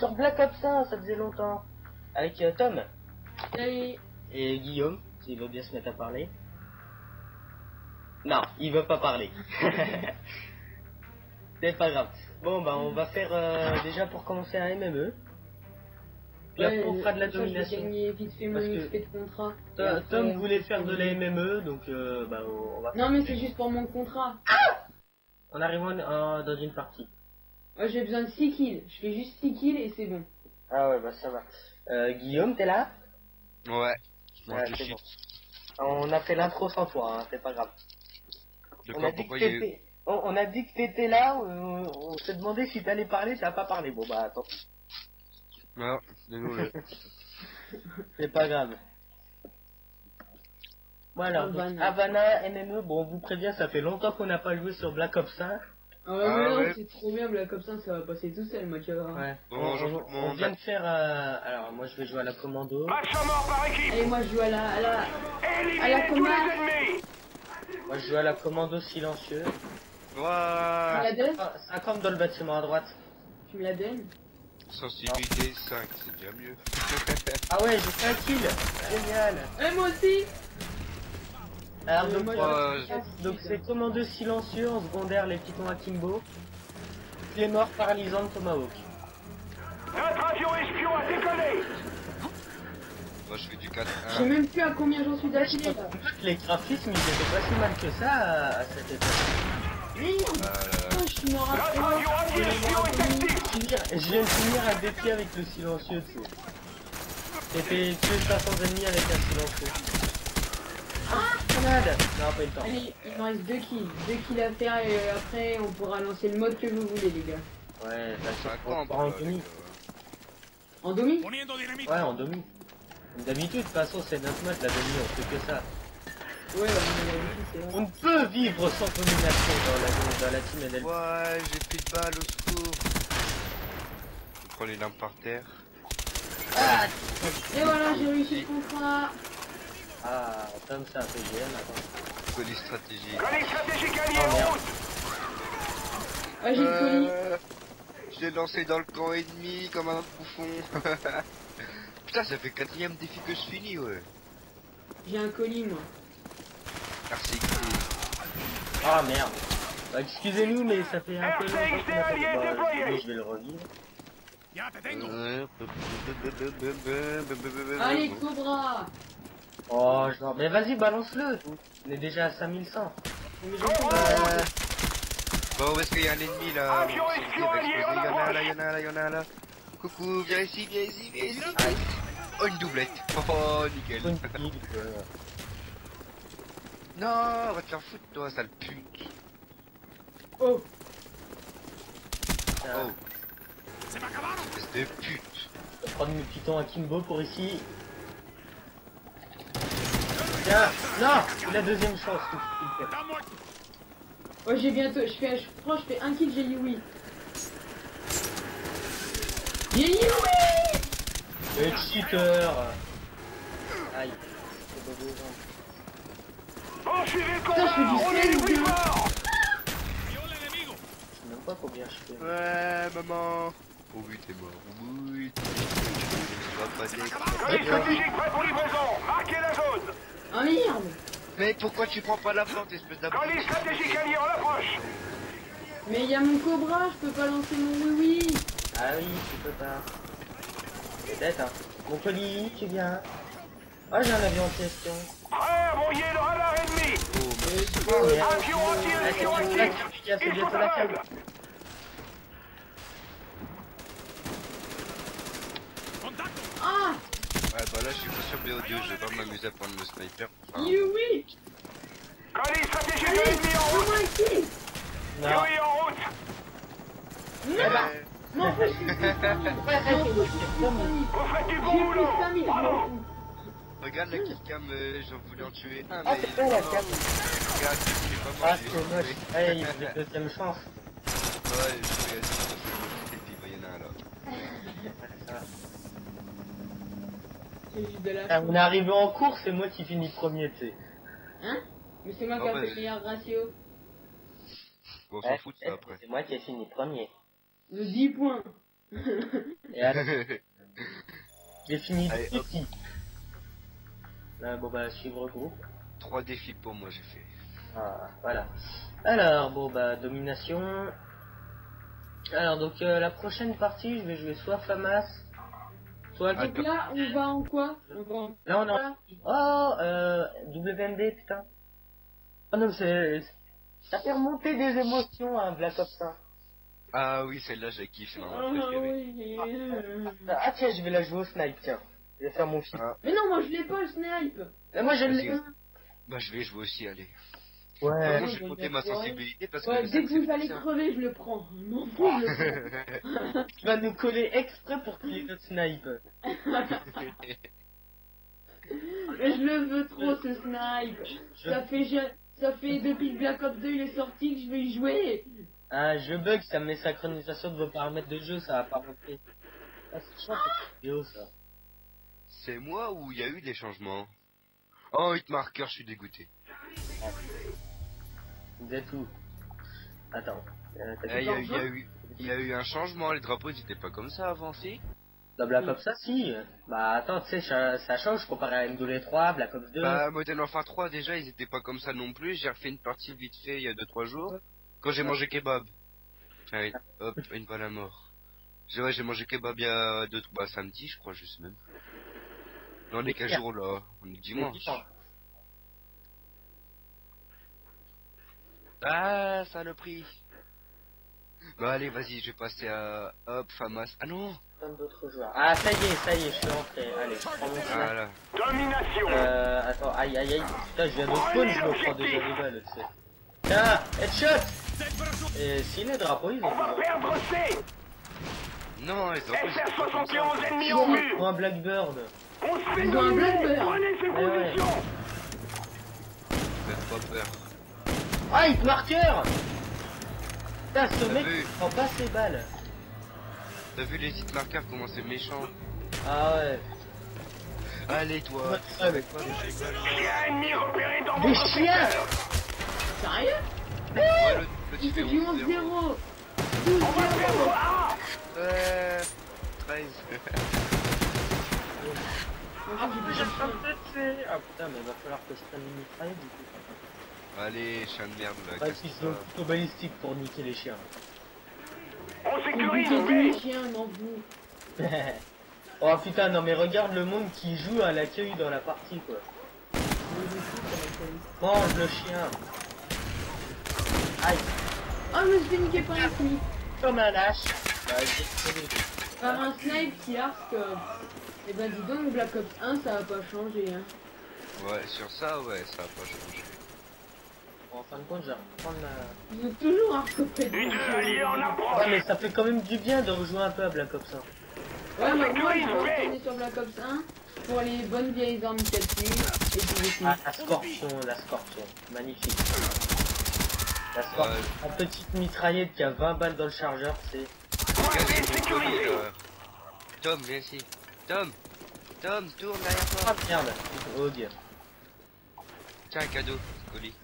sur Black Ops 1, ça faisait longtemps. Avec euh, Tom Salut. et Guillaume, s'il veut bien se mettre à parler. Non, il veut pas parler. C'est pas grave. Bon, bah on va faire euh, déjà pour commencer un MME. Après on fera de la domination. gagner vite fait mon XP de contrat. Tom, voulait faire de la MME, donc euh, bah on va. Non mais c'est juste pour mon contrat. On arrive en- dans une partie. Moi j'ai besoin de 6 kills. Je fais juste 6 kills et c'est bon. Ah ouais, bah ça va. Euh, Guillaume, t'es là? Ouais. Ouais, c'est bon. On a fait l'intro sans toi, hein, c'est pas grave. De On quoi a dit Pourquoi que il y a eu... t'étais- on, on a dit que t'étais là, on, on s'est demandé si t'allais parler, t'as pas parlé. Bon bah attends, Non, désolé. c'est pas grave. Voilà, donc, Havana. Havana, MME, bon on vous prévient, ça fait longtemps qu'on n'a pas joué sur Black Ops 1. Ah ouais, Ah ouais. c'est trop bien, là, comme ça, ça va passer tout seul, moi, tu vas voir. Ouais. Bon, on, vient de faire, euh, alors moi je vais jouer à la commando. Match à mort par équipe Allez, moi je joue à la. À la... À la tous commande. les ennemis Moi je joue à la commando silencieux. Tu me Ouah la donnes Ah, 50 dans le bâtiment à droite. Tu me la donnes Sensibilité 5, c'est déjà mieux. Ah ouais, j'ai fait un kill. Génial. Eh, moi aussi Alors Euh, donc. Ouais, j'ai- Donc c'est commando silencieux, en secondaire les pitons Akimbo. Les morts paralysants de Tomahawk. Notre avion espion a décollé Moi je fais du Je sais 4-1. même plus à combien j'en suis d'affilée, là. Fait, les graphismes ils étaient pas si mal que ça à, à cette époque. Merde Euh, Putain, je mort à Finir- Je viens de finir un défi avec le silencieux, tu sais. C'était tuer 500 ennemis avec un silencieux. Ah, grenade Non, pas eu le temps. Allez, il me reste 2 kills. 2 kills à faire et euh, après on pourra lancer le mode que vous voulez, les gars. Ouais, ça c'est campe, pour en demi. En demi Ouais, en demi. D'habitude, de toute façon, c'est notre mode, la demi, on fait que ça. Ouais, On vrai. ne peut vivre sans domination dans la, dans la team NL. Ouais, j'ai plus de balles au secours. Je prends les lampes par terre. Ah, Et voilà, j'ai réussi le contrat. Ah, Tom, c'est un PGM, attends. Colis stratégique. Colis stratégique allié Oh, en route Ah, j'ai le colis. Euh, Je l'ai lancé dans le camp ennemi comme un bouffon. Putain, ça fait quatrième défi que je finis, ouais. J'ai un colis, moi. Merci. Ah, merde. Bah, excusez-nous, mais ça fait un peu longtemps fait bah, oui, je vais le revivre. Allez, Cobra Oh, genre, mais vas-y, balance-le. On est déjà à 5100. Mais j'ai pas- Euh, Bon, où est-ce qu'il y a un ennemi là Avion c'est espion il va allié, en a un approche. là, il y en a un là, il y en a un là. Coucou, viens ici, viens ici, viens ici. Oh, une doublette. Oh, nickel. quoi. Non, va te faire foutre, toi, sale pute. Oh Oh. Espèce de pute. je vais prendre mes pitons à Kimbo pour ici. Tiens, non, c'est la deuxième chance. plaît. Oh, j'ai bientôt. Je fais. Je crois que je fais un kill, j'ai Yui. J'ai Yui Le cheater. Aïe. C'est pas beau, genre. Poursuivez le Putain, je fais du forts Je sais même pas combien je fais. Ouais, maman. Oh oui, t'es mort. Oui. Tu vas pas dire. Colis stratégique prêt pour livraison Marquez la zone Ah merde Mais pourquoi tu prends pas la plante, espèce Colis d'abruti stratégique allié en approche Mais il y a mon Cobra, je peux pas lancer mon oui oui Ah oui, tu peux pas. C'est bête, hein. Mon colis, tu viens. Ah, j'ai un avion en question. Prêt à brouiller le radar ennemi Oh, Ah, c'est anti-espion bientôt la actif cave, les gars, c'est Il bientôt faut la la cave. règle Ah Ouais, bah là, je suis pas sur BO2, je vais pas m'amuser à prendre le sniper. Enfin, Allez, ennemi en route Non. Yui en route Non fous, je suis je suis Vous faites du bon boulot je Bravo Regarde la killcam, euh, j'en voulais en tuer un, Ah, c'est pas la cam. Regarde, il est pas mort, Ah, je l'ai c'est moche. tué. Allez, il faut une deuxième chance. Ouais, je suis assis sur le et puis il y en a un là. Ça va. C'est juste de la Ah, on est arrivé en course, c'est moi qui finis premier, tu sais. Hein? Mais c'est moi qui Oh, ai bah, fait le meilleur ratio Bon, on s'en Ouais, fout de ça après. C'est moi qui ai fini premier. De 10 points. Et alors, j'ai fini. Là, bon bah, suivre groupe. Trois défis pour moi, j'ai fait. Ah, voilà. Alors, bon bah, domination. Alors, donc, euh, la prochaine partie, je vais jouer soit Famas. Ah, Donc là, on va en quoi On va en... Là, on a... Oh, euh, WMD, putain. Oh non, c'est... Ça fait remonter des émotions, hein, Black Ops 1. Ah oui, celle-là, j'ai kiffé, c'est ma Ah préférée. tiens, je vais la jouer au snipe, tiens. Je vais faire mon film. Ah, Mais non, moi je l'ai pas le snipe. Et moi, je l'ai. bah je vais jouer aussi, allez. Ouais. Moi, j'ai compté ma sensibilité parce Ouais, que... je dès que vous allez crever, je le prends. Fous, je le prends. Tu vas nous coller exprès pour qu'il ait notre snipe. Mais je le veux trop ce snipe. Je- Ça fait ça fait depuis que Black Ops 2 il est sorti que je vais y jouer. Ah, je bug, ça me met synchronisation de vos paramètres de jeu, ça va pas rentrer. Ah, c'est vidéo, ça. C'est moi ou il y a eu des changements? Oh, hitmarker, je suis dégoûté. Vous êtes où? Attends. Euh, Eh, Il y, a eu- y y a un changement, les drapeaux ils étaient pas comme ça avant, si? Dans Black Ops ça, si. Bah attends, tu sais, ça, ça change comparé à MW3, Black Ops 2. Bah, Modern Warfare 3, déjà, ils étaient pas comme ça non plus. J'ai refait une partie vite fait il y a 2-3 jours. Quand j'ai mangé kebab. Allez, hop, une balle à mort. J'ai ouais, mangé kebab il y a 2 bah, samedi, je crois, je sais même. Là, on est quel jour là On est dimanche. Ah, saloperie. Bah, allez, vas-y, je vais passer à. Hop, Famas. Ah non Plein d'autres joueurs. Ah, ça y est, ça y est, je suis rentré. Allez, je prends mon. Voilà. Domination Euh, attends, aïe aïe aïe. Putain, je viens de spawn, je me prends déjà des balles, tu sais. Tiens, headshot Et si les drapeaux, ils ont On va perdre C Non, ils ça. SR-71 ennemis en vue Ou un Blackbird. On se fait ont dominer Blackbird. Prenez ces ouais. positions Faites pas peur. Ah, hit marqueur Putain, ce T'as mec, vu il prend pas ses balles. T'as vu les hitmarkers comment c'est méchant Ah ouais. Allez, toi. Ouais, ennemi repéré dans Des votre chiens Sérieux Ouais, le Il fait du 11-0. 11-0. 12-0. On va perdre A Euh, 13. Ah, Ah putain, mais il va falloir que je prenne une mitraille du coup. Allez, chien de merde là. Je veux ça. plutôt balistique pour niquer les chiens. On sécurise les chiens, m'en fous. oh putain, non mais regarde le monde qui joue à l'accueil dans la partie quoi. Mange le chien. Aïe, Ah, je me suis fait niquer par un snipe. comme un lâche. Bah. Par un snipe qui arc. euh, Eh ben dis donc, Black Ops 1, ça va pas changer. Hein. Ouais, sur ça, ouais, ça a pas changé. En fin de compte, je vais reprendre ma... Ils ont toujours arcopé Une alliée en Ouais, approche mais ça fait quand même du bien de rejouer un peu à Black Ops 1. Ouais, mais moi, je vais retourner sur Black Ops 1 pour les bonnes vieilles armes calculées. Et finis. Ah, la scorpion, la scorpion. Magnifique. La scorpion. Ouais. La petite mitraillette qui a 20 balles dans le chargeur, c'est... Là. Tom, viens ici. Tom Tom, tourne derrière Ah toi. merde, Rogue. Tiens, un cadeau, colis.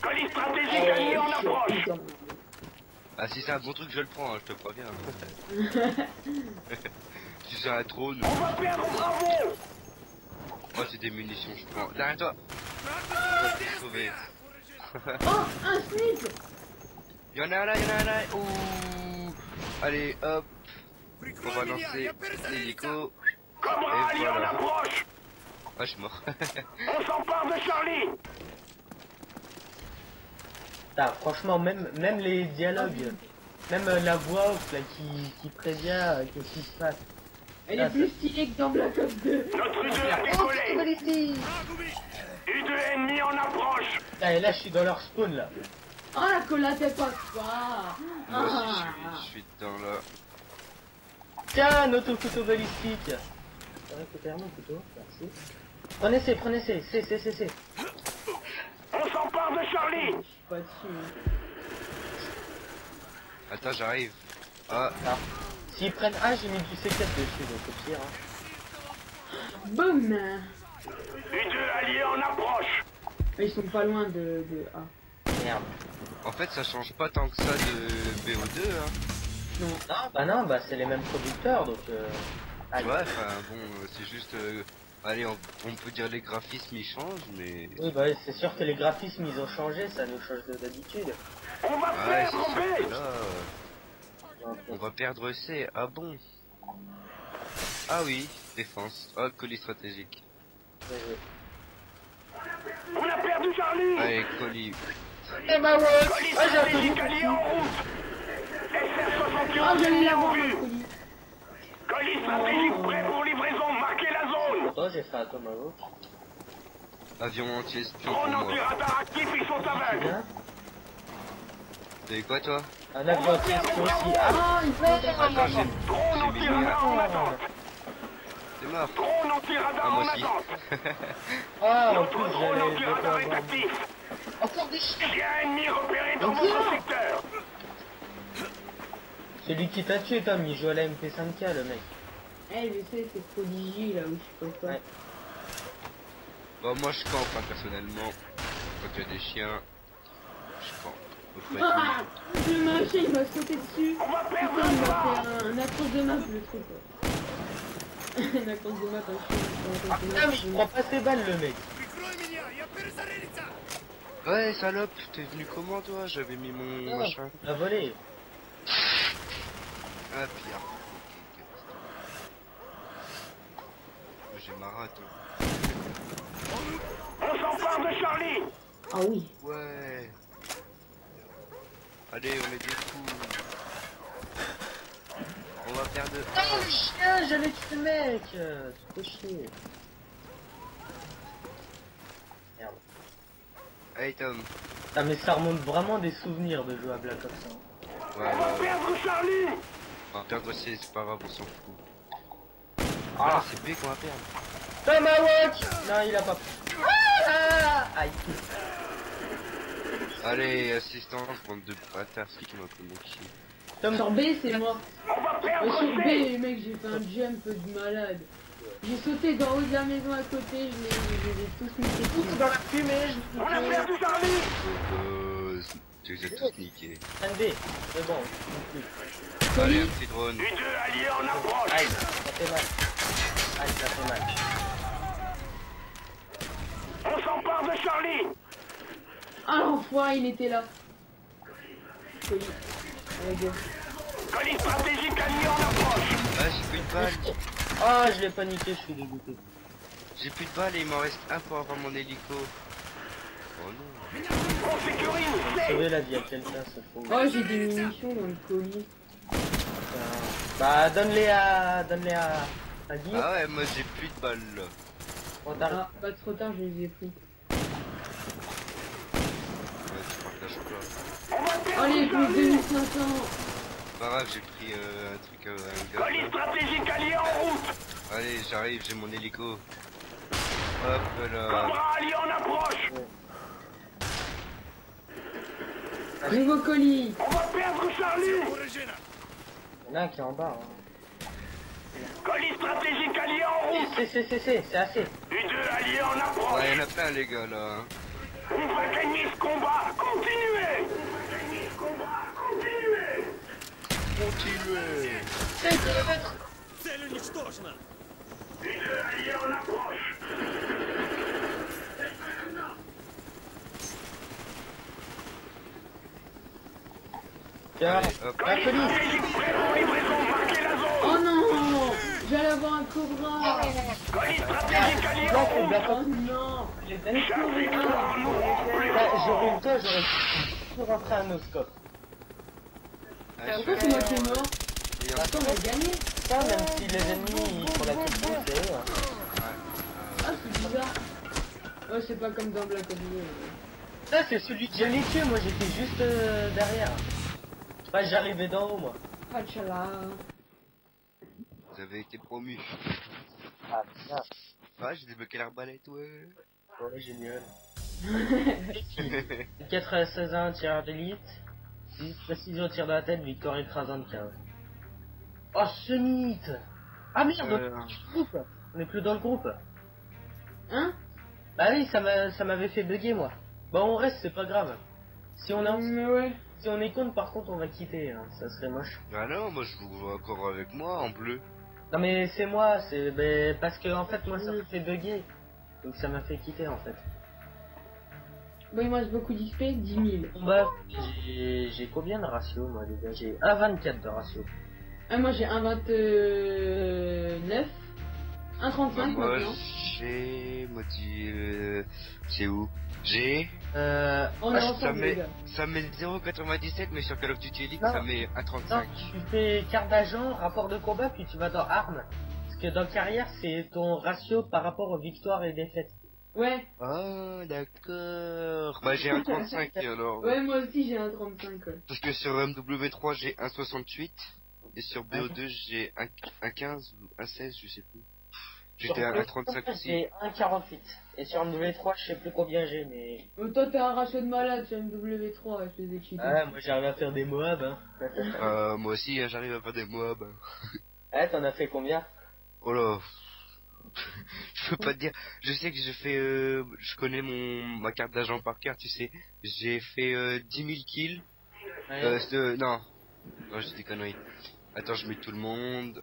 Colis stratégique allié en approche Ah, si c'est un bon truc, je le prends, hein, je te préviens. si c'est un drone, On va perdre Bravo moi c'est des munitions, je prends. Derrière toi te sauver. Oh, un snip Il y en a un là, il y en a un là. Ouh. Allez, hop. On va lancer l'hélico. Et allié en voilà. approche Ah, je suis mort. On s'empare de Charlie Putain, franchement, même, même les dialogues, même euh, la voix off là, qui, qui prévient euh, qu'est-ce qui se passe. Elle Ah, est plus stylée que dans Black Ops 2. Notre U2 a décollé U2 ennemi en approche Putain, et là, je suis dans leur spawn là. Oh, la collate, elle passe pas Moi aussi, Ah. je suis, je suis dedans là. Tiens, balistique. Mon couteau, merci. Prenez ces, prenez ces, c'est, c'est, c'est, c'est. On s'empare de Charlie pas dessus. Attends, j'arrive. Ah, Ah. S'ils prennent A, j'ai mis du C4 dessus, donc au pire. Hein. Boum U2 allié en approche Ils sont pas loin de, de A. Merde. en fait, ça change pas tant que ça de BO2, hein. non. Ah bah non, bah c'est les mêmes producteurs donc. Euh... Ouais, enfin bon, c'est juste. euh, allez, on, on peut dire les graphismes ils changent, mais. Oui bah oui, c'est sûr que les graphismes ils ont changé, ça nous change de- d'habitude. On va Ouais, c'est perdre B là, euh, on va perdre C. Ah bon? Ah oui, défense. Ah, colis stratégique. euh, On a perdu Charlie Allez, colis. Eh bah ouais Colis Ah stratégique allié en route SR-71 Ah, j'allais ennemi en l'avoir, vue mon colis. Stratégique prêt pour Pourtant j'ai fait un tomahawk. Avion anti-espion pour moi. ils sont aveugles. T'as vu quoi toi? Un avion anti-espion aussi. Ah Ah, il fait. Drone anti-radar en attente C'est mort. Drone Ah, anti-radar en aussi. attente Ah en plus j'allais anti-radar est actif Encore des chiens Chien ennemi repéré dans votre secteur Celui qui t'a tué Tom, il joue à la MP5K le mec. Eh, je sais, c'est Prodigy là où je sais pas quoi. Ouais. Bon, moi je campe hein, personnellement. Quand il y a des chiens, je campe. Ah Le machin il m'a sauté dessus. On va Putain, il m'a fait un, un de map le truc. quoi. un across de map, un chien. Ah mais il prend pas ses balles le mec. Ouais, salope, t'es venu comment toi? J'avais mis mon Ah. machin. A volé. Ah, Pierre. Ok, ok. J'ai ma rate. hein. On s'empare de Charlie Ah oui. Ouais. Allez, on met des coups. On va faire de. Ah le chien, j'allais tuer le mec Tu chier. Merde. Allez, Tom. Ah mais ça remonte vraiment des souvenirs de jouer à Black Ops. hein. Ouais, On va perdre Charlie Ah, perdre C, c'est pas grave, on s'en fout. Ah. Ah, c'est B qu'on va perdre. Tomahawk Non il a pas pris. Ah Aïe. Allez, assistance, bande de bâtards, c'est qui m'a fait mon chier. Tom, Sur B, c'est. On va Euh, perdre sur B, C les mecs, j'ai fait un jump de malade. J'ai sauté d'en haut de la maison à côté, je les, ai tous mis tous dans la fumée, je On a perdu Charlie Euh, tu les as tous niqués. Un B, c'est bon. Allez, un petit drone. U2 alliés en approche Aïe, ça fait mal. Aïe, ça fait mal. Charlie Ah l'enfoiré, il était là. Colis. À la gueule. Colis stratégique allié en approche Ah, j'ai plus de balles. Ah, je l'ai paniqué, je suis dégoûté. J'ai plus de balles et il m'en reste un pour avoir mon hélico. Oh non. On sécurise C Sauver la vie à quelqu'un, c'est faux. Oh, j'ai des munitions dans le colis. Bah, donne-les à... Donne-les à... à Guy. Ah ouais, moi j'ai plus de balles là. Trop tard. Ah, pas trop tard, je les ai pris. Ouais, tu partages pas. On va perdre Allez, plus Charlie 2500. Pas grave, j'ai pris euh, un truc, euh, un gars. Colis stratégique allié en route Allez, j'arrive, j'ai mon hélico. Hop là. Cobra allié en approche Nouveau colis. On va perdre Charlie Il y en a un qui est en bas. Hein. Colis stratégique allié en route C'est, c'est, c'est, c'est, c'est assez. U2 allié en approche Ouais, y'en a plein les gars là. On va gagner ce combat Continuez Continuez ce combat Continuez Continuez. U2 allié en approche Tiens, Allez, hop. la police. Oh non J'allais avoir un cobra. C'est Oh non j'aurais eu toi, j'aurais pu rentrer un oscope. Ah, Pourquoi c'est moi qui est mort Attends, on a gagné Ça, même si les ennemis ils font la question, c'est eux. hein. Ah, c'est bizarre. Oh, c'est pas comme dans Black Ops 2. Ça, c'est celui que j'allais tuer, moi j'étais juste euh, derrière. Enfin, j'arrivais d'en haut, moi. Pachala. Vous avez été promu. Ah, putain. Ah, j'ai débloqué l'arbalète, ouais. Ouais, génial. 96 1 tir d'élite. 6 précision tir de la tête, victoire écrasante 15. Oh, ce mythe Ah merde, Euh, on est plus dans le groupe. On est plus dans le groupe. Hein? Bah oui, ça m'a- ça m'avait fait bugger, moi. Bon, on reste, c'est pas grave. Si on ouais. Si on est contre, par contre, on va quitter. Hein. Ça serait moche. Ah non, moi je vous vois encore avec moi en bleu. Non mais c'est moi, c'est ben, parce que en fait moi ça me fait bugger. Donc ça m'a fait quitter en fait. Bon, il me reste beaucoup d'XP, 10 000. Bah, j'ai combien de ratio moi déjà J'ai 1,24 de ratio. Ah, moi j'ai 1,29. 1,35 Bah, moi maintenant. j'ai... Moi tu... euh, C'est où? J'ai... Euh, On Ah, est ça ensemble, met- les gars. Ça met 0,97 mais sur Call of Duty Elite Non. ça met non, 1,35. tu fais carte d'agent, rapport de combat, puis tu vas dans armes. Parce que dans carrière, c'est ton ratio par rapport aux victoires et défaites. Ouais, Ah d'accord. Bah j'ai un 35 alors. ouais, moi aussi j'ai 1,35. Ouais. Parce que sur MW3 j'ai 1,68 et sur BO2 j'ai un, un 15 ou un 16 je sais plus. J'étais à Sur 1,35 aussi. J'ai 1,48. Et sur MW3, je sais plus combien j'ai, mais... Euh, toi t'as un ratio de malade sur MW3, espèce de cheater. Ah, moi j'arrive à faire des Moab, hein. Euh, moi aussi hein, j'arrive à faire des moabs. ah, t'en as fait combien? Oh là. je peux pas te dire. Je sais que je fais, euh, je connais mon ma carte d'agent par cœur, tu sais. J'ai fait euh, 10 000 kills. Euh, ce- non, non, j'ai des conneries. Attends, je mets tout le monde.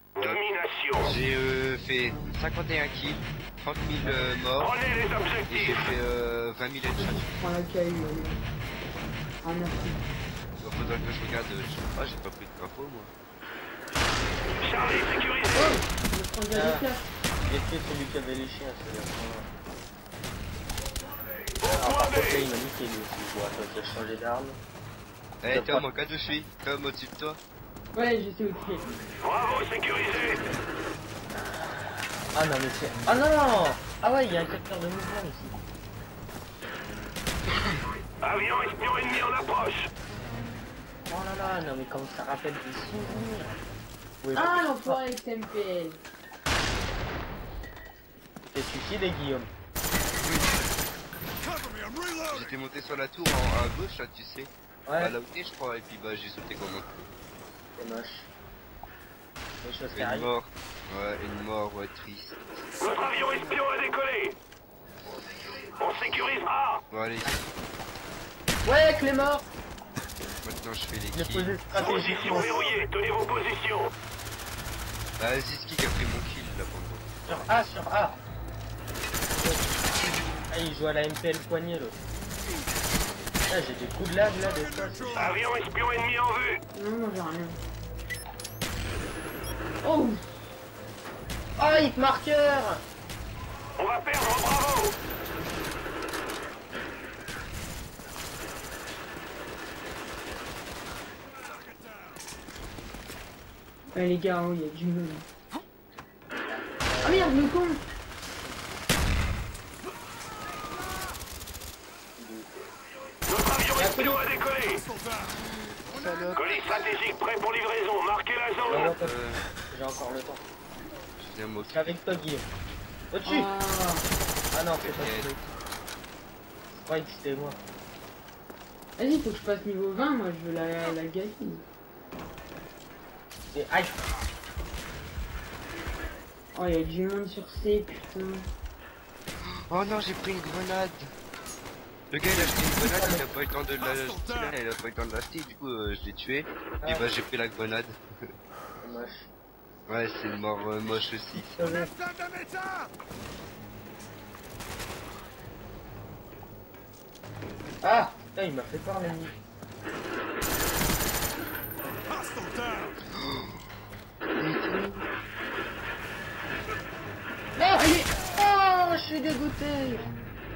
J'ai euh, fait 51 kills, 30 000 euh, morts et j'ai fait euh, 20 000 headshots. Prends la caille, ouais. Ah merci. Faudrait que je regarde. euh, Je... Ah, j'ai pas pris de info moi. Charlie sécurisé. Je prends déjà des places. J'ai fait celui qui avait les chiens, c'est-à-dire. Au Ah, par contre, là, il m'a niqué lui aussi. Bon, attends, j'ai changé d'arme. Eh, Je Tom, en cas de suis, Tom, au-dessus de toi. Ouais, je sais où tu es. Bravo sécurisé. Ah non, mais c'est. Ah non, non Ah ouais, il y a un capteur de mouvement ici. Avion espion ennemi en approche. Oh là là, non, mais comme ça rappelle des souvenirs. Oui, Ah l'enfoiré XMPL. T'es suicidé, Guillaume. J'étais monté sur la tour en, à gauche là, tu sais. Ouais, À la hauteur, je crois, et puis bah j'ai sauté comme un coup. c'est moche. Les choses qui Une arrivent. mort. Ouais, une mort, ouais, triste. Notre avion espion a décollé. On sécurise A. Bon, allez, Ouais, Clément maintenant je fais les kills. Position verrouillée. Tenez vos positions. Bah, Ziski qui a pris mon kill là pendant. Sur A, sur A. Ah, il joue à la MPL poignée, l'autre. Ah, j'ai des coups de lag, là, des fois. c'est- Avion espion ennemi en vue. Non, non, j'ai rien. Oh Oh, hit marqueur On va perdre Bravo. Ouais les gars, oh, il y a du monde. Ah merde, le con Notre avion espion a décollé. Colis stratégique prêt pour livraison. Marquez la zone. Euh, J'ai encore le temps. je viens. C'est avec toi, Guillaume. Au-dessus Ah, Ah non, c'est pas. Je croyais que c'était moi. Vas-y, faut que je passe niveau 20, moi je veux la, la. Et aïe Oh, il y a du monde sur C, putain. Oh non, j'ai pris une grenade. Le gars il a acheté une grenade, il a pas eu le temps de l'acheter, il a pas eu le temps de l'acheter, du coup euh, je l'ai tué. Et Ah. bah j'ai pris la grenade. Moche. Ouais, c'est une mort euh, moche aussi. Ah Putain, il m'a fait peur l'ennemi. Non Oh, je suis dégoûté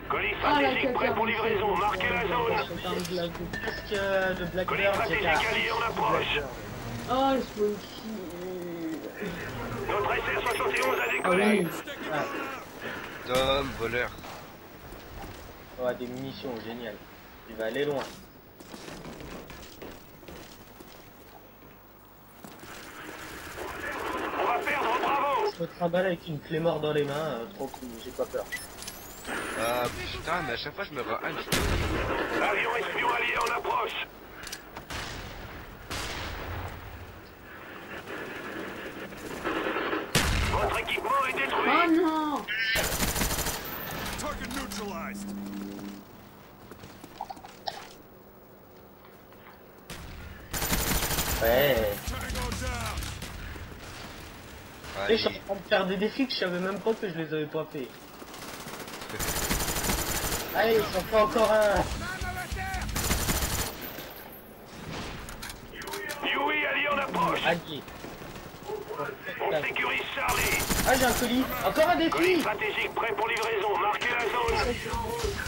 Colis Ah, stratégique prêt pour livraison. Marquez la zone. Qu'est-ce que le Colis Blackbird stratégique allié en approche. Oh, le smoky. Notre SR-71 a Ah décollé. oui. Tom, voleur. ouais, des munitions, génial. Il va aller loin. On va perdre Bravo. Je me trimballe avec une clé mort dans les mains, euh, trop cool, j'ai pas peur. Ah putain, mais à chaque fois je me rends un petit peu. Avion espion allié en approche. Votre équipement est détruit. Oh non Target neutralized. Ouais. Et je suis Allez. faire des défis que je savais même pas que je les avais pas fait. Allez, j'en fais encore un. Yui, Ali en approche. Allez. On sécurise Charlie. Ah, j'ai un colis. Encore un Colis défi. stratégique prêt pour livraison. Marquez la zone.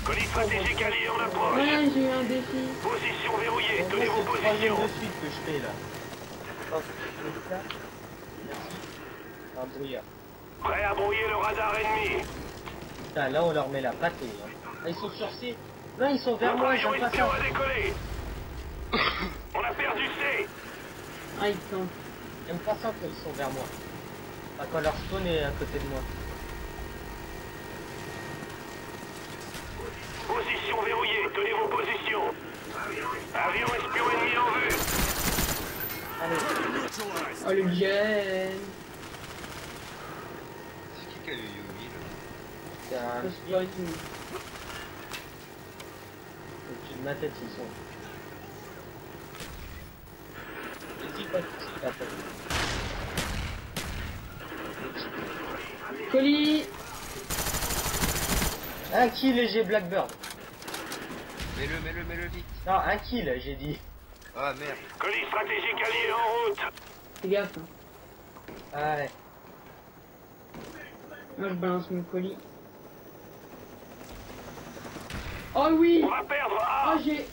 Colis stratégique allié en approche. Ouais, j'ai eu un défi. Position verrouillée. Tenez vos c'est positions. de suite que je fais là. Ça. Merci. Un brouillard. Prêt à brouiller le radar ennemi. Putain, là on leur met la pâtée. Hein. Ah, ils sont sur C. Non, ils sont vers moi, avion j'aime pas ça. On a perdu C. Ah, il tente. J'aime pas ça quand ils sont vers moi. Enfin, quand leur spawn est à côté de moi. Position verrouillée. Tenez vos positions. Avion espion ennemi en vue. Allez, Oh, le gène. Eu Yumi là c'est un spawn. au-dessus de ma tête, ils sont. Vas-y, pas de. Colis. Un kill et j'ai Blackbird. Mets-le, mets-le, mets-le vite. Non, un kill, j'ai dit. Ah merde. Colis stratégique allié en route. Fais gaffe. Hein. Ah ouais. Moi, je balance mon colis. Oh oui On va perdre Oh, A. j'ai...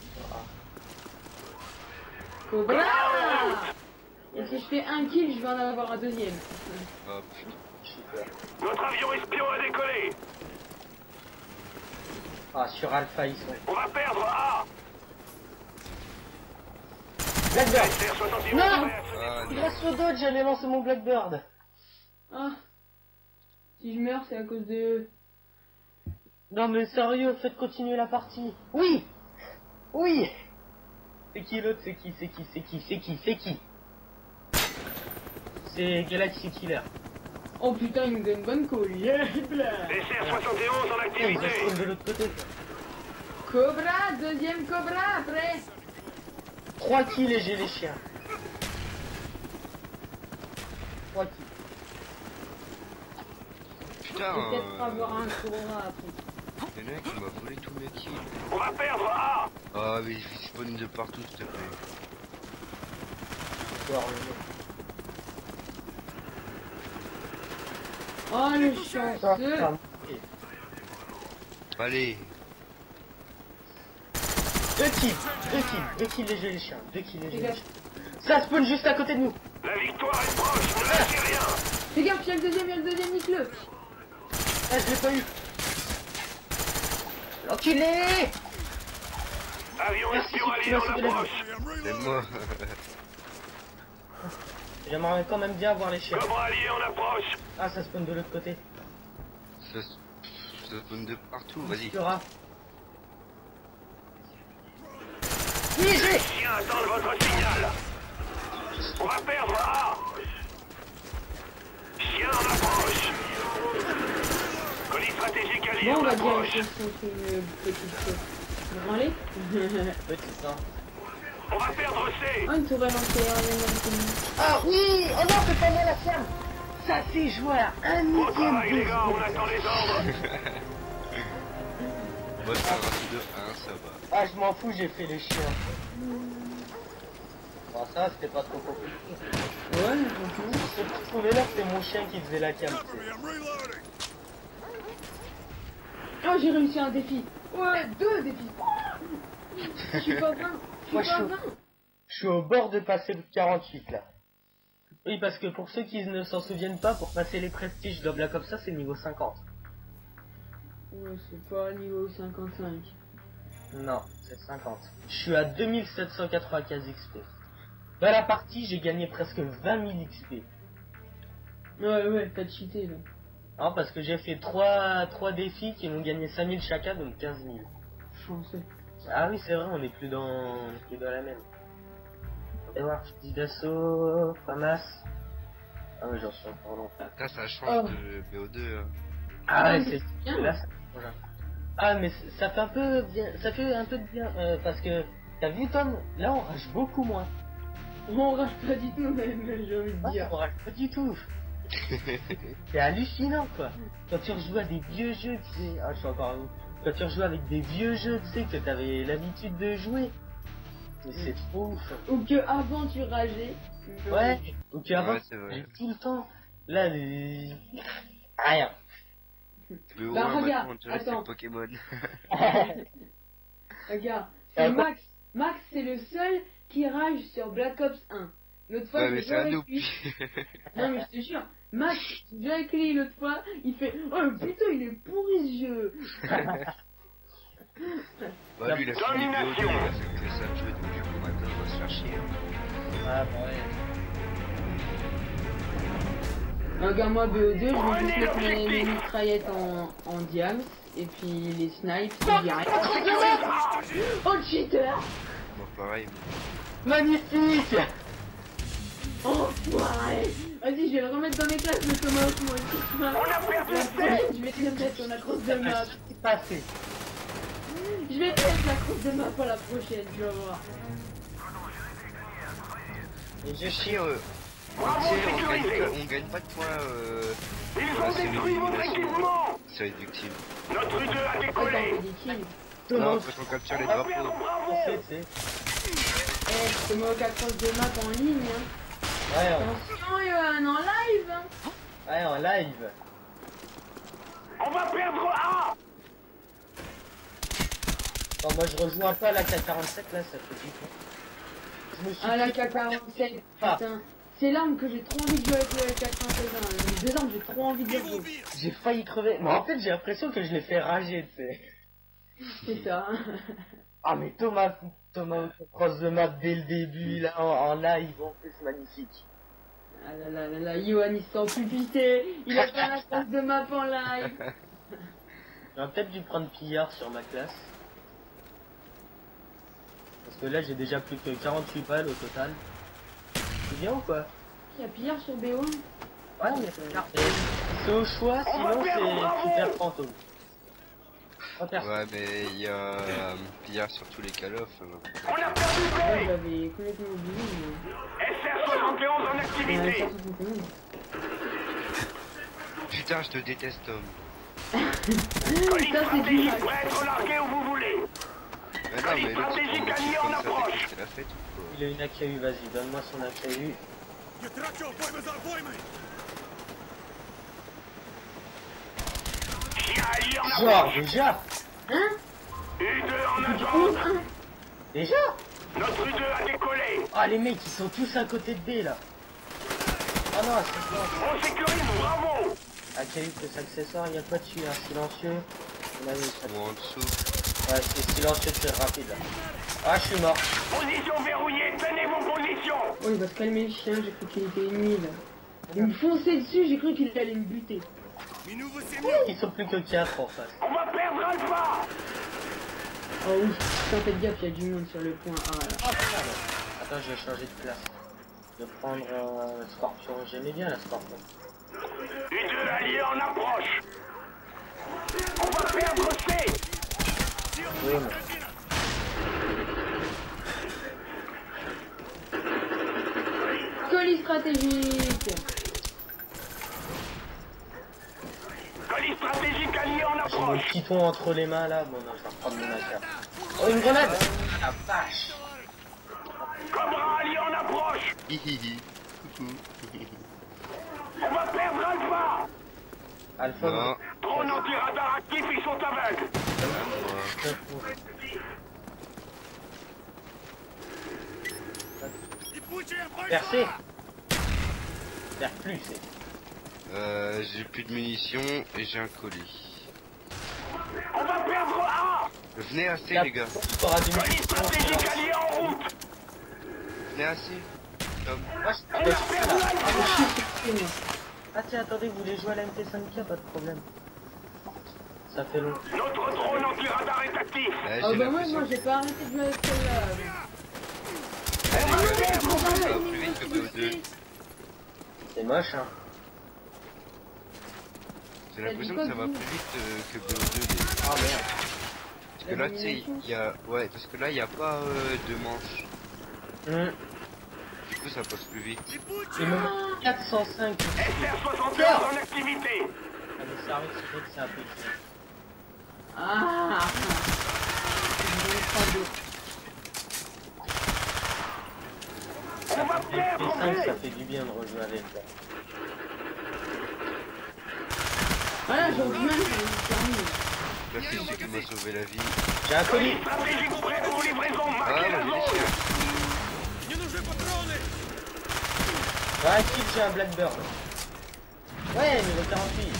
Cobra Et si je fais un kill, je vais en avoir un deuxième. Oh putain. Super. Notre avion espion a décollé. Ah, sur Alpha, ils sont. On va perdre A. Blackbird SR-71 Non prête. Ah non. Grâce au dodge, j'allais lancer mon Blackbird. Ah Si je meurs, c'est à cause de... Non mais sérieux, faites continuer la partie. Oui Oui C'est qui l'autre C'est qui C'est qui C'est qui C'est qui C'est qui? C'est Galaxy Killer. Oh putain, il me donne bonne call. Yeah, blah. SR-71 en activité. spawn de l'autre côté. Cobra, deuxième Cobra après 3 kills et j'ai les chiens. 3 kills. Putain. Peut-être euh, avoir un Cobra après. Il y en a un qui m'a volé tous mes kills. On va perdre A. Ah mais il spawn de partout s'il te plaît. Oh le chanceux Allez. Deux kills, deux kills, deux kills et j'ai les chiens, deux kills j'ai Fais les chiens. Ça spawn juste à côté de nous. La victoire est proche. Ne lâchez rien. Fais gaffe, il y a le deuxième, il y a le deuxième, nique-le Ah, je l'ai pas eu. L'enculé Avion Merci, espion en sauvé la vie. approche. C'est moi. J'aimerais quand même bien voir les chiens. Cobra allié en approche. Ah, ça spawn de l'autre côté. ça, ça spawn de partout. Vas-y. Oui, j'ai? Chien attendent votre signal. On va perdre A. Chien en approche. Colis stratégique allié Bon, on va dire approche. que c'est une petite chose. Vous branlez Petit sang. On va perdre C. Oh, une tourelle entière, Ah oui Oh non, c'est pas moi la ferme Ça fait jouer à un Bon millième travail les de gars, on seconde. attend les ordres. Moi c'est un de 1, ça va. Ah, je m'en fous, j'ai fait les chiens. Bon, ça, c'était pas trop compliqué. Ouais, que je trouvais là, c'était mon chien qui faisait la cam. J'ai réussi un défi. Ouais, deux défis. Je suis pas 20. Je suis pas suis- 20. Je suis au bord de passer le 48 là. Oui, parce que pour ceux qui ne s'en souviennent pas, pour passer les prestiges Black Ops, ça c'est niveau 50. Ouais, c'est pas niveau 55. Non, c'est 50. Je suis à 2795 XP. Dans la partie, j'ai gagné presque 20 000 XP. Ouais, ouais, t'as cheaté là. Non, parce que j'ai fait 3, trois défis qui m'ont gagné 5000 chacun, donc 15 000. Chanceux. Ah oui, c'est vrai, on est plus dans, on est plus dans la même. Et voir, petit d'assaut, Famas. Ah oui, j'en suis encore long. Putain, ça change Oh. de BO2. hein. Ah ouais, mais c'est bien. là, ça- voilà. Ah mais ça fait un peu bien, ça fait un peu de bien euh, parce que t'as vu Tom, là on rage beaucoup moins. On rage pas du tout, même, j'ai envie de Ah, dire. on rate pas du tout. C'est hallucinant quoi. Quand tu rejoues à des vieux jeux, tu sais. Ah, je suis encore à vous. Quand tu rejoues avec des vieux jeux, tu sais, que t'avais l'habitude de jouer. C'est trop ouf. Ou que avant tu rageais. Ouais. Ou Ouais, vrai. j'ai tout le temps. Là, les... rien. Mais au Bah, regarde, que attends. Pokémon. Regarde, Euh, c'est Max. Max, c'est le seul qui rage sur Black Ops 1. L'autre fois, Ouais, mais c'est un. Non, mais je te jure, Max, j'ai avec lui l'autre fois, il fait Oh putain, il est pourri ce jeu. Bah, lui, il a fini BO2, il a fait que ça de jeu, donc du coup, maintenant, il va se faire chier. hein. Ah, bah ouais. Regarde, moi, BO2, je vais juste mettre mes, mes mitraillettes en, en diams, et puis les snipes, c'est direct. Oh, le cheater Bon, pareil. Magnifique Oh, ouais Vas-y, je vais le remettre dans mes classes, le tomahawk, moi aussi. On a perdu La je vais te le mettre dans la crosse de map. C'est passé. Je vais te mettre la crosse de map pour la prochaine, tu vas voir. Et je Bravo, tu sais, on gagne, sécurisé. pas- on gagne pas de points euh, Ils ont détruit votre équipement C'est réductible. Notre U2 a t'as décollé. Non, Tomahawk. quand on capture les On va drapeaux. bravo. Eh, Tomahawk à crosse de map en ligne, hein. Ouais, En live, hein. en, ouais, en live. On va perdre A Bon, moi, je peu à la K47, là, ça fait du temps. Je me suis Ah, la pris- K47, Ah. putain. C'est l'arme que j'ai trop envie de jouer avec le K47. Les deux armes, j'ai trop envie de jouer. J'ai failli crever. Mais en fait, j'ai l'impression que je l'ai fait rager, tu sais. C'est ça. hein. Ah, mais Thomas, Thomas cross de map dès le début, là, en, en live, en plus, magnifique. Ah là là là là, Johan, il se sent pupité. Il a pas la crosse de map en live. J'aurais peut-être dû prendre pillard sur ma classe. Parce que là, j'ai déjà plus que 48 balles au total. C'est bien ou quoi? Il y a pillard sur BO1. Ouais, mais c'est c'est au choix, sinon c'est super fantôme. Ouais, mais il y a euh, pillard sur tous les call of. euh. On a perdu j'avais complètement oublié. Mais- SR-71 en Ouais, activité. Putain, je te déteste, Tom. Stratégique prêt à être largué où vous voulez. Mais non, mais stratégique en ça, approche. c'est la fête ou quoi. Il a une AKU, vas-y, donne-moi son AKU. Genre, déjà. Hein U2 en Du avance coup, hein Déjà? Notre U2 a décollé Ah, les mecs, ils sont tous à côté de B, là. Ah non, accessoire. On sécurise, bravo AKU plus accessoire, il y a pas dessus, hein, silencieux? On a vu ça. Ou en dessous. Ouais, c'est silencieux, c'est rapide, là. Ah, je suis mort. Position verrouillée, tenez vos positions Oh, il va se calmer le chien, j'ai cru qu'il était ennemi là. Il me fonçait dessus, j'ai cru qu'il allait me buter. Ils sont plus que 4 en face. On va perdre Alpha Oh oui, putain, faites gaffe, il y a du monde sur le point A là. Ah, merde. Attends, je vais changer de place. Je vais prendre euh, Scorpion. J'aimais bien la Scorpion. U2 allié en approche On va perdre C Oui, mais... Colis stratégique Colis stratégique J'ai mon piton entre les mains là. Bon, non, je vais reprendre mon affaire. Oh, une grenade Ah, La vache Cobra allié en approche Hihihi. Coucou. On va perdre Alpha Alpha, Non. Drone anti-radar actif, ils sont aveugles. Percé Perce plus, c'est... Euh, j'ai plus de munitions et j'ai un colis. On va perdre A Venez assez, les gars. munitions. stratégique allié en route Venez assez. Tom. On a perdu Alpha C'est. Ah tiens, attendez, vous voulez jouer à la MT5K, pas de problème. Ça fait long. Notre drone anti-radar est actif Ouais, Oh bah moi, l'impression moi j'ai pas arrêté de jouer avec celle-là. Ah, les gars, Ah, ça ouais, va ouais, plus vite que ouais, BO2. C'est moche, hein. J'ai l'impression que ça va plus vite euh, que BO2. les- Ah merde. Parce que là, tu sais, il y a... Ouais, parce que là, il y a pas euh, de manches. Hum. Du coup ça passe plus vite. Il me manque 405. SR-71 en activité. Ah, mais sérieux, c'est vrai que c'est un peu. Ah perdre, 5 ça mais fait du bien de rejouer avec toi. Voilà, j'ai terminé. Merci celui qui m'a sauvé la vie. J'ai un colis. Ah, la moi j'ai un Blackbird. Ouais, niveau 48.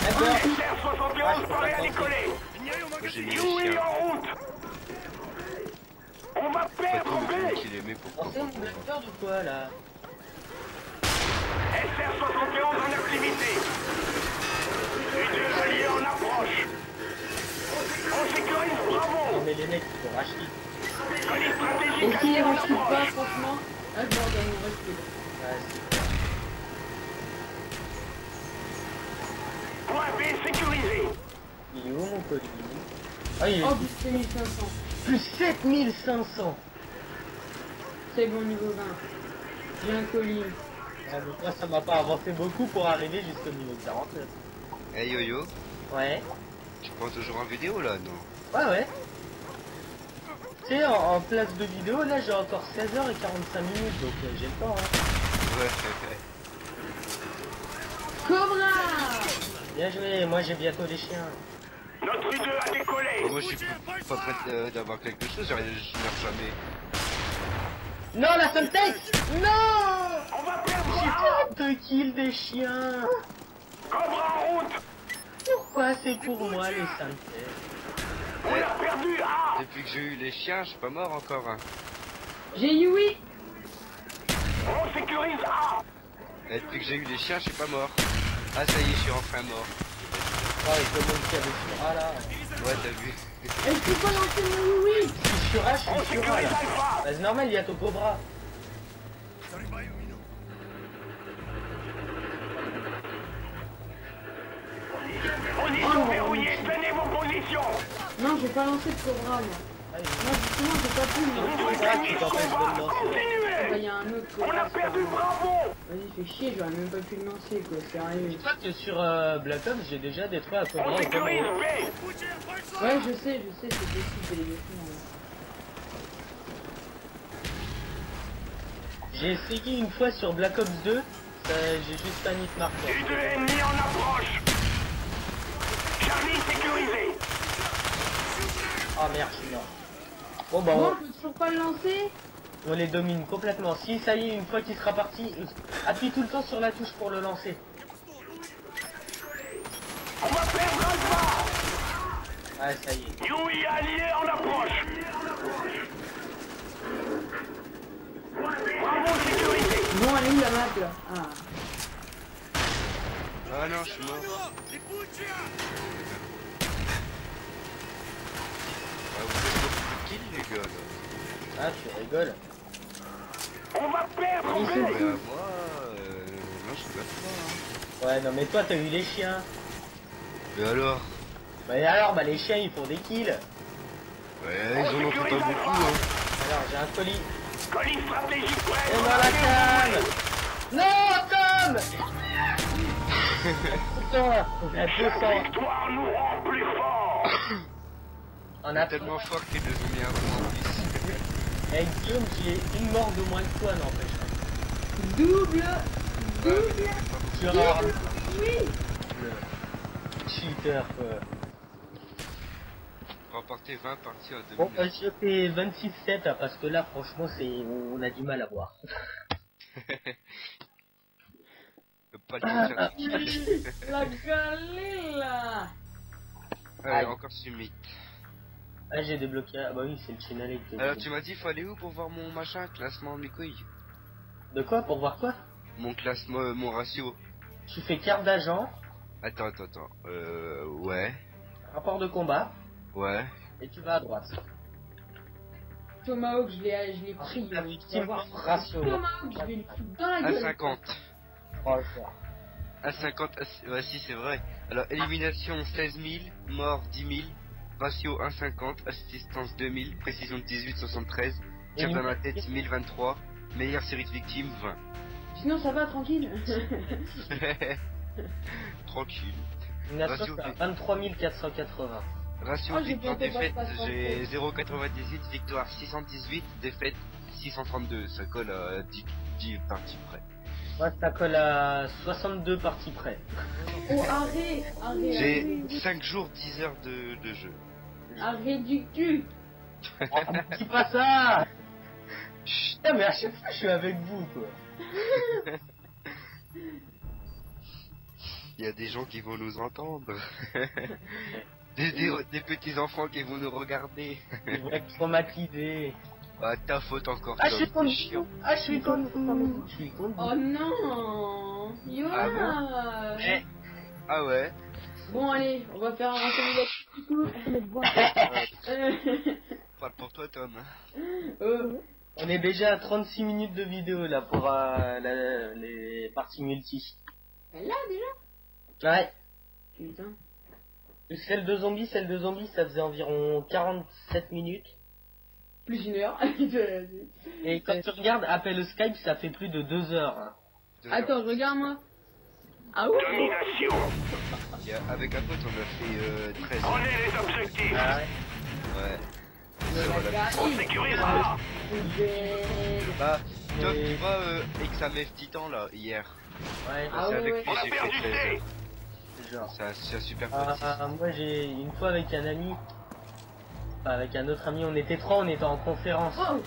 Blackbird SR-71 prêt à décoller. Moi j'ai mis. On va Pas perdre, mon Blackbird ou quoi là? SR-71 en activité. U2 allié en approche. On sécurise, Non bravo. mais les mecs ils Et pas, franchement, recule. Ouais, c'est Point B sécurisé. Il est où mon colis? Ah il est Oh, plus c'est 1500. plus 7500 C'est bon, niveau 20. J'ai un colis. Ah, Moi ça m'a pas avancé beaucoup pour arriver jusqu'au niveau 49. Hey yo yo, Ouais. tu prends toujours en vidéo là, non? Ouais ouais. Tu sais en, en place de vidéo là j'ai encore 16h45 minutes donc euh, j'ai le temps hein. Ouais, Cobra Bien joué, moi j'ai bientôt les chiens. Notre U2 a décollé. Moi je suis pas prêt d'avoir quelque chose, je meurs jamais. Non la Semtex Non On va perdre J'ai A. pas de kill des chiens Cobra en route. Pourquoi c'est pour moi les Semtex On a perdu A. Depuis que j'ai eu les chiens, je suis pas mort encore. Hein. J'ai Yui On sécurise A. Et depuis que j'ai eu les chiens, je suis pas mort. Ah ça y est, je suis enfin mort. Oh et tout le monde qui avait sur A là. Ouais, t'as vu. Elle peut pas lancer mon Yui Je suis A, je On suis A. Bah, c'est normal, il y a ton cobra. Non, j'ai pas lancé de Cobra, moi. Il- Non, justement, j'ai pas pu. Le mais- On bah, y a un autre On Cobra. a c'est perdu, bravo. Vas-y, fais chier, j'aurais même pas pu le lancer, quoi. Sérieux. Dis-toi que sur euh, Black Ops, j'ai déjà détruit un cobra. Ouais, je sais, je sais, c'est possible les défendre. J'ai essayé une fois sur Black Ops 2, ça- j'ai juste. U2 ennemi en approche. Charlie sécurisé. Ah merde, je suis mort. Bon bah Bon, on, je peux toujours pas le lancer on les domine complètement. Si ça y est, une fois qu'il sera parti, appuie tout le temps sur la touche pour le lancer. On va perdre Alpha. Ah ça y est. Yui allié en approche. Bravo sécurisé. Bon, elle est où la map, là? Ah. Ah non, je suis mort. Ah, vous êtes beaucoup de kills les gars là. Ah tu rigoles. On va perdre Ouais, B. bah, moi, euh, non, je suis pas. Hein. Ouais non mais toi t'as eu les chiens. Mais alors? Bah et alors bah les chiens ils font des kills. Ouais, ils en ont fait pas beaucoup hein. Alors j'ai un colis. Colis stratégique prêt. Et dans la cave Non Tom Putain On a 200 Victoire nous rend plus forts. On a Tellement fort les ont mis un peu. Avec Guillaume j'ai une mort de moins que toi n'empêche. Double Double. Tu rare Oui le cheater quoi. Remporter 20 parties en 2 Bon bah minutes. je fais 26-7 hein, parce que là franchement c'est on a du mal à voir. Pas Ah. La galère, là Allez, encore summit. Ah j'ai débloqué. Ah bah oui c'est le channel Alors tu m'as dit faut aller où pour voir mon machin, classement mes couilles De quoi Pour voir quoi? Mon classement, euh, mon ratio. Tu fais carte d'agent, Attends, attends, attends. Euh, ouais, rapport de combat, ouais. et tu vas à droite. Tomahawk, je l'ai je l'ai pris. La hein, tu victime vas voir. ratio. Tomahawk, je vais le foutre dans la gueule. 1,50. Oh, le soir. 1,50, ah, ouais si c'est vrai. Alors élimination 16 000, mort 10 000, ratio 1,50, assistance 2000, précision 18,73 Tir dans la tête 1023. Meilleure série de victimes 20. Sinon, ça va, tranquille. Tranquille. Une Ratio- à 23 480. Ratio Oh, j'ai victoire défaite, j'ai 0,98, victoire 618, défaite 632. Ça colle à 10, 10 parties près. Moi, ça colle à 62 parties près. Oh, Arrête J'ai arrête. 5 jours, 10 heures de, de jeu. Arrête du cul Oh, dis pas ça Putain, mais à chaque fois, je suis avec vous, quoi. Il y a des gens qui vont nous entendre. des, des, des petits enfants qui vont nous regarder. Ils vont être traumatisés. Ah, ta faute encore, Ah, je suis contre Chiant. Ah, je suis contre vous. Je suis contre Oh vous. non Yoann Eh, Ah ouais Bon, allez, on va faire un recommandation. Euh, Parle pour toi, Tom. oh, On est déjà à 36 minutes de vidéo, là, pour euh, la- les parties multi. là, déjà? Ouais. Putain. Celle de zombies, celle de zombies, ça faisait environ 47 minutes. Plus une heure. Et quand tu regardes appel Skype, ça fait plus de 2 heures. hein. Deux Attends, heures. regarde-moi. Ah ouais Domination. Avec un pote, on a fait euh, 13. Prenez les objectifs. Ah ouais. Ouais. On sécurisera. Bah, Tom, tu vois, euh, Examef Titan, là, hier. Ouais, Ah ouais, avec ouais. On a perdu fait 13 C. heures. c'est un, super Ah, ah, moi j'ai une fois avec un ami, enfin, avec un autre ami, on était trois, on était en conférence. Oh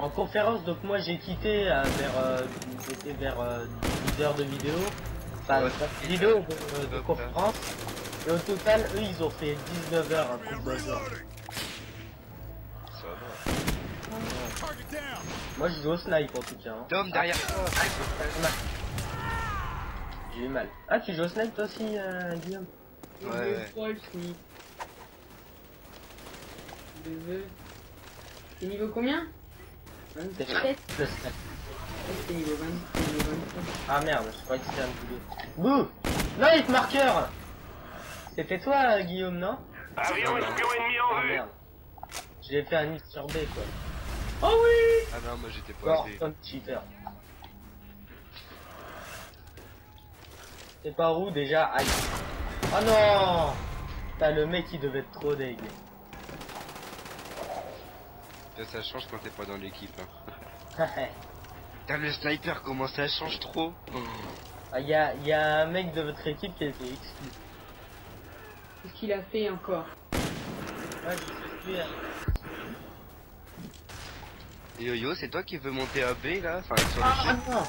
En conférence, donc moi j'ai quitté euh, vers, euh, j'étais vers euh, 10 heures de vidéo, enfin Ouais. de vidéo de, de Hop, conférence. Et au total, eux ils ont fait 19 heures, un truc de va. Moi je joue au snipe en tout cas. hein. Tom, derrière toi. J'ai eu mal. Ah tu joues au snipe toi aussi, euh, Guillaume? Ouais, ouais. C'est niveau combien? C'est 27 le snipe. C'est niveau 20. c'est niveau 23. Ah merde, je croyais que c'était un boulot. Bouh Night marqueur C'était toi Guillaume, non? Avion espion ennemi en Ah vue. merde. J'ai fait un nid sur B quoi. Oh oui Ah non, moi j'étais pas Bon, assez. comme cheater. C'est par où déjà? Aïe. Oh non T'as le mec qui devait être trop deg. Ça, ça change quand t'es pas dans l'équipe. Hein. Putain, le sniper, comment ça change trop Ah, y a, y a un mec de votre équipe qui a été exclu. Qu'est-ce qu'il a fait encore Ouais, je sais plus, hein. Et Yo-Yo, c'est toi qui veux monter à B là Enfin, sur Ah l'échelle non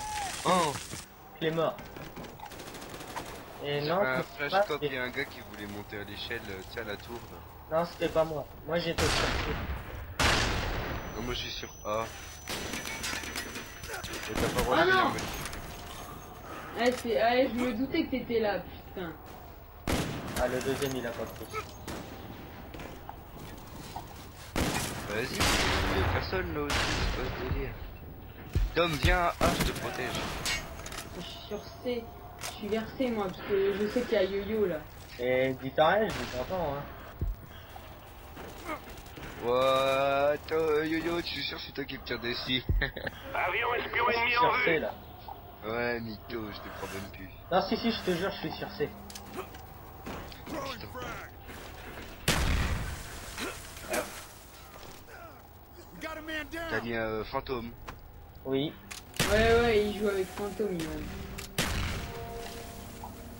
Oh Il est mort. Et non, un c'est flash pas- cop, il y a un gars qui voulait monter à l'échelle, euh, à la tour là. Non, c'était pas moi. Moi j'étais sur Non, moi je suis sur A. Et t'as pas Ah non Ah, c'est... ah, je me doutais que t'étais là, putain. Ah, le deuxième il a pas pris. Vas-y, il y a personne là aussi, c'est pas ce délire. Tom, viens à A, je te protège. Je suis sur C. Je suis vers C, moi, parce que je sais qu'il y a Yo-Yo, là. Et dis rien, je vous entends, hein. What? Oh, Yo-Yo, tu suis sûr que c'est toi qui me tire dessus? Avion espion Je ennemi en vue. là. Ouais, mytho, je te crois même plus. Non, si, si, je te jure, je suis sur C. T'as mis un euh, fantôme. Oui. Ouais, ouais, il joue avec Phantom, Ivan.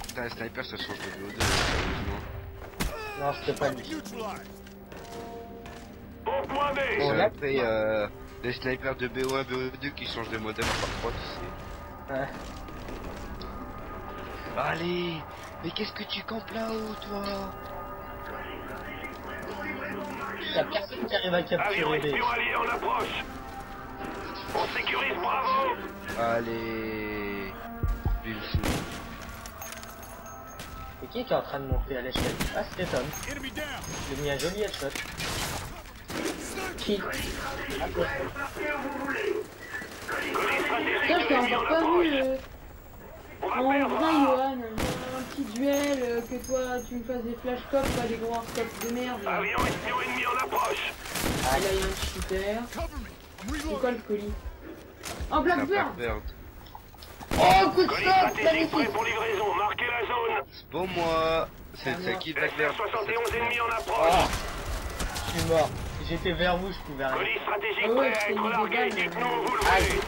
Putain, un sniper, ça change de VO2, sérieusement. Non, c'était pas lui. Bon, là- euh, les snipers de BO1, BO2 qui changent de modèle par 3, tu sais. Ouais. Allez Mais qu'est-ce que tu campes là-haut, toi? Y'a personne qui arrive à capturer espion allié en approche. On sécurise Bravo. Allez Lui le sou. Et qui est qui est en train de monter à l'échelle? Ah, c'était Tom. J'ai mis un joli headshot. Qui Ah, Putain, je t'ai encore pas vu, va En vrai. Johan, un petit duel, euh, que toi tu me fasses des flash cops, pas des gros hardcops de merde. Ah, là, il y a un cheater. C'est quoi le colis Oh, La Blackbird. Oh, coup de magnifique prêt pour livraison. Marquez la zone. C'est pour moi. C'est Ah, qui Blackbird SR-71 ennemis en approche. je suis mort. J'étais vers vous, je pouvais rien. Colis stratégique Ah ouais, prêt à être largué. Dites-nous vous le voulez.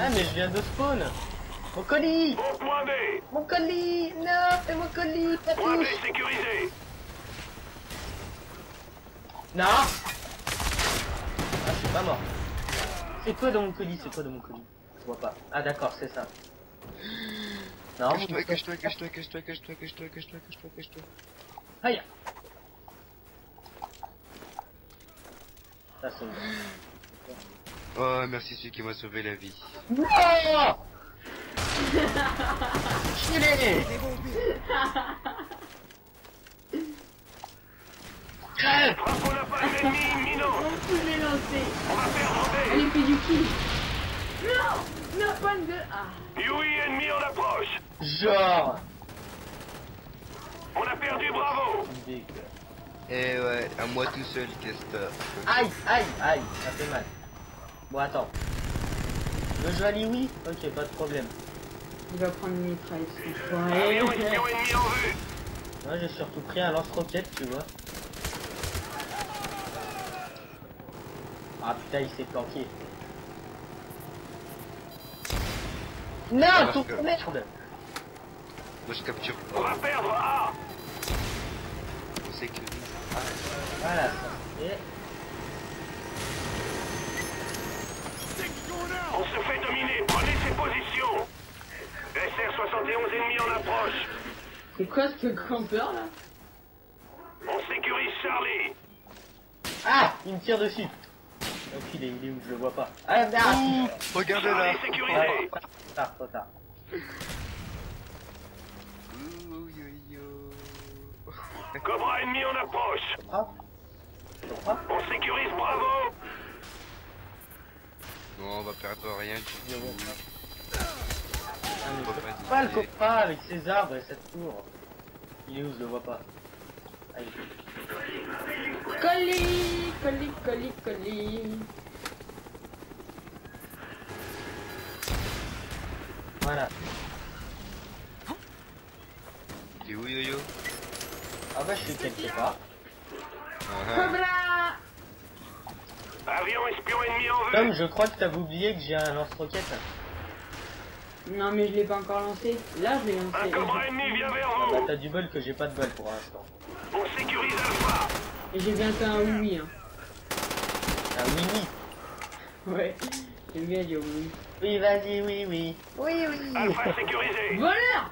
Ah, mais je viens de spawn Mon colis Au point B. Mon colis Non, c'est mon colis, pas Point B sécurisé. Non Ah, je suis pas mort. C'est quoi dans mon colis C'est quoi dans mon colis Je vois pas. Ah, d'accord, c'est ça. Non, Cache-toi, cache-toi, cache-toi, cache-toi, cache-toi, cache-toi, cache-toi, cache-toi, cache-toi. Aïe Ça, c'est bon. Oh, merci celui qui m'a sauvé la vie. Non Chilé Crève. On peut les lancer On va perdre B. Allez, fais du kill Non Non, pas de... Ah Yui ennemi en approche. Genre On a perdu Bravo. Dégueu. Eh ouais, à moi tout seul, Castor. Aïe, aïe, aïe, ça fait mal. Bon, attends. Le jeu à oui Ok, pas de problème. Il va prendre une mitraille, en vue. Moi, j'ai surtout pris un lance-roquette, tu vois. Ah putain, il s'est planqué. Non, Alors ton que- merde Moi je capture On va pas. perdre A. Voilà. Et... On se fait dominer. Prenez ses positions. SR-71 ennemis en approche. C'est quoi ce campeur là? On sécurise Charlie. Ah Il me tire dessus. Donc il est, il est où? Je le vois pas. Ah merde Regardez là Charlie sécurisé. Trop tard, trop tard. Cobra ennemi en approche. On sécurise Bravo. Non, on va perdre rien Je pas. Ah, le copain avec ses arbres et cette tour. Il est où Je le vois pas. Est- Colis Colis, colis, colis Voilà. T'es où, yo-yo Ah bah je suis quelque part. Ah, ah. Cobra Avion espion ennemi en Tom, vue. je crois que t'as oublié que j'ai un lance-roquette. Non mais je l'ai pas encore lancé. Là je l'ai Un lancé. Cobra ennemi vient vers Bah vous. t'as du bol que j'ai pas de bol pour l'instant. On sécurise Alpha. Et j'ai bientôt un oui oui hein. Ah oui oui. Ouais. J'aime bien dire oui. Oui vas-y, oui oui. Oui oui. Alpha sécurisé. Voleur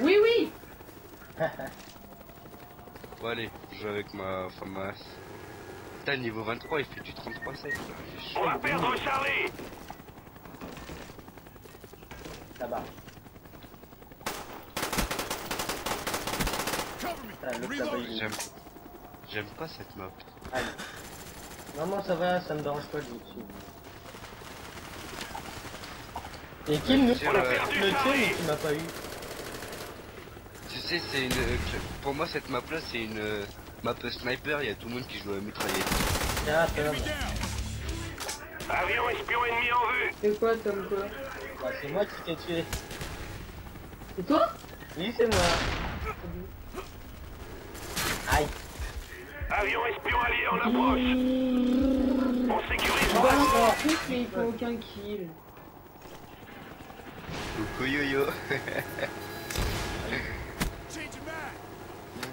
Oui oui Bon, allez, je joue avec ma FAMAS. Putain, niveau 23, il fait du 33 7 On va perdre Charlie. Ça va. Ah, le J'aime. J'aime pas cette map. Allez. Non, moi ça va, ça me dérange pas jouer dessus. Et qui me le euh, tue mais tu m'as pas eu sais, c'est une. Pour moi, cette map là, c'est une euh, map sniper. Il y a tout le monde qui joue à mitraillette. Ah, Tom. Avion espion ennemi en vue. C'est quoi Tom quoi Bah, c'est moi qui t'ai tué. C'est toi? Oui, c'est moi. Aïe. Avion espion allié en approche. On sécurise balance un truc mais il faut aucun kill. Coucou yo-yo.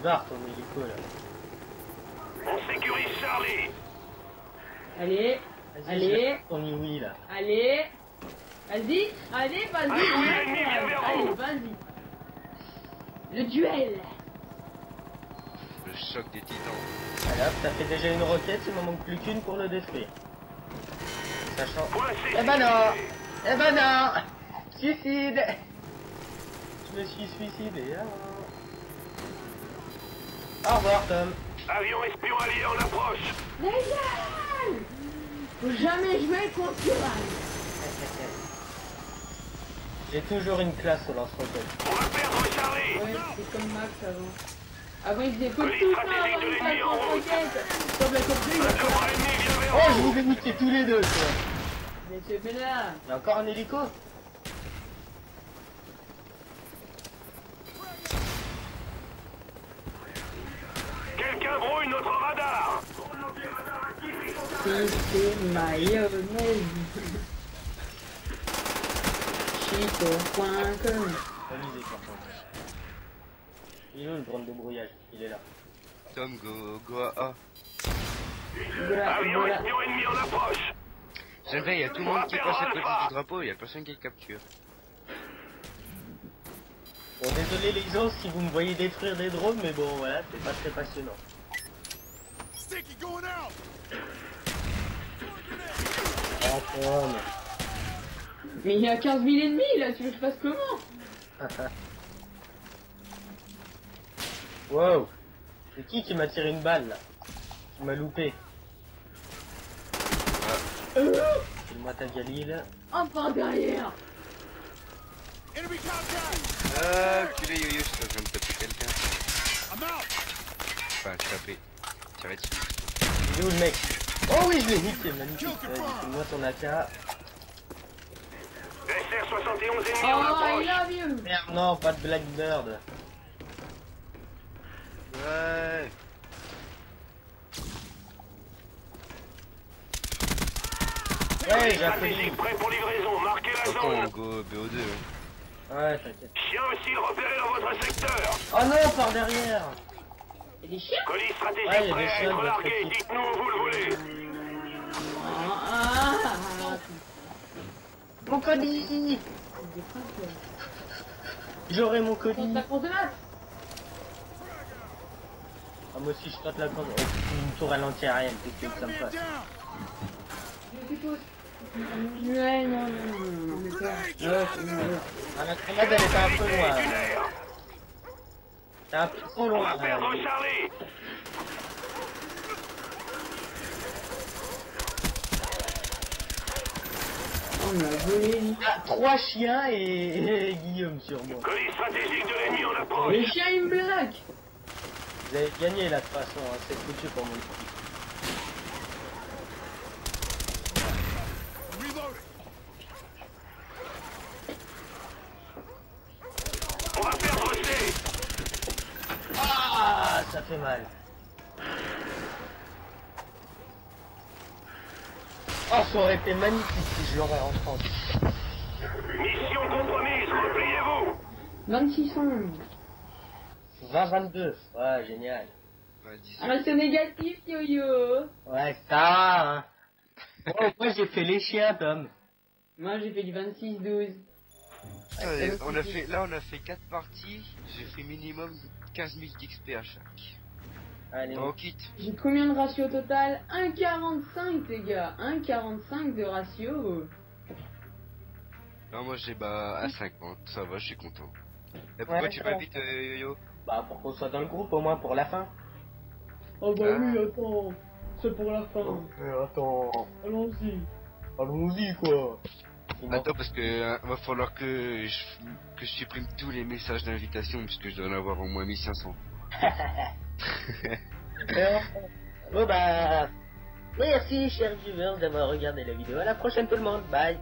Bizarre ton hélico là. On sécurise Charlie. Allez, Allez. je ton oui là. allez Vas-y, allez, vas-y Allez, on ça. Allez, vas-y Le duel Le choc des titans. Hop, t'as fait déjà une roquette, il m'en manque plus qu'une pour le détruire. Sachant. Eh ben non. Eh ben non Suicide Je me suis suicidé avant. Au revoir Tom. Avion espion allié en approche. Légal Faut jamais jouer contre Johan J'ai toujours une classe au lance-roquette. On va perdre Charlie Ouais, c'est comme Max avant. Avant, il faisait Police tout ça avant son route. roquette. Comme la Oh, je vous ai niqué tous les deux, quoi. Mais c'est là. Il y a encore un hélico? Quelqu'un brouille notre radar C'est mayonnaise. Chico.com Amusé, par contre. Il est où le drone de brouillage Il est là. Tom, go, go à A. Avion ennemi en approche J'aime bien, il y a tout le monde qui passe à côté du drapeau, il y a personne qui le capture. Bon, désolé les gens si vous me voyez détruire des drones, mais bon, voilà, c'est pas très passionnant. Oh. Mais il y a 15 000 ennemis là, tu veux que je fasse comment? Wow. C'est qui qui m'a tiré une balle, là? Qui m'a loupé? Euh, C'est moi ta Galil. Oh, par derrière Ah, culé yo-yo, je train de taper quelqu'un. Enfin, taper. Tirer dessus. Il est où le mec Oh oui, je l'ai niqué, magnifique. Moi ton AK. SR-71 ennemis en I approche love you Merde, non, pas de Blackbird. Ouais. Ouais, j'ai appelé. prêt pour livraison, marquez la Attends, zone go BO2. hein. Ouais, t'inquiète. Chien hostile repéré dans votre secteur Oh non, par derrière Il y a des chiens Colis stratégique Ouais, prêt à être largué, dites-nous où vous le voulez Ah, ah, ah, Mon colis. J'aurai mon colis la course de Ah, moi aussi, je tente la course. Oh, une tour à l'anti-aérienne, c'est que ça me passe. Ouais, non. Ah, un peu trop On va perdre là. Charlie On m'a volé. Ah, trois chiens et... et Guillaume sur moi. Colis stratégique de l'ennemi en approche Les chiens, ils me blaguent Vous avez gagné là de toute façon, hein. c'est foutu pour mon équipe. On va perdre C Ah, ça fait mal. Oh, ça aurait été magnifique si je l'aurais en France. Mission compromise, repliez-vous 26 ans. 20-22, ouais, génial. Ouais, 18. Ah, c'est négatif, yo-yo Ouais, ça, hein. Oh, moi j'ai fait les chiens, Tom. Moi, j'ai fait du 26-12. Allez, on a fait, là on a fait 4 parties, j'ai fait minimum 15 000 d'XP à chaque. Allez, on quitte. J'ai combien de ratio total? 1,45 les gars 1,45 de ratio Non, moi j'ai bah à 50, ça va, je suis content. Et pourquoi Ouais, tu m'invites, euh, Yo-Yo? Bah pour qu'on soit dans le groupe au moins pour la fin. Oh bah Ah. oui, attends, c'est pour la fin. Euh, attends, Allons-y. allons-y quoi. Attends, parce que euh, va falloir que je, que je supprime tous les messages d'invitation, puisque je dois en avoir au moins 1500. Bon bah, merci chers viewers d'avoir regardé la vidéo. À la prochaine tout le monde. Bye.